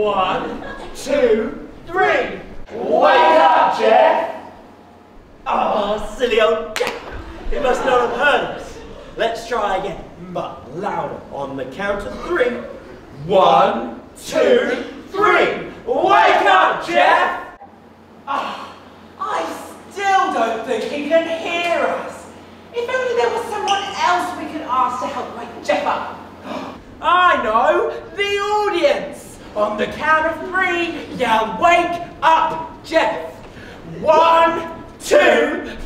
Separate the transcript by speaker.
Speaker 1: One, two, three. Wake up, Jeff! Oh, silly old Jeff. He must not have heard us. Let's try again, but louder on the count of three. One, two, three. Wake up, Jeff!
Speaker 2: Ah, oh, I still don't think he can hear us. If only there was someone else we could ask to help wake Jeff up. I know, the audience. On the count of three, yell wake up Jeff. One, two,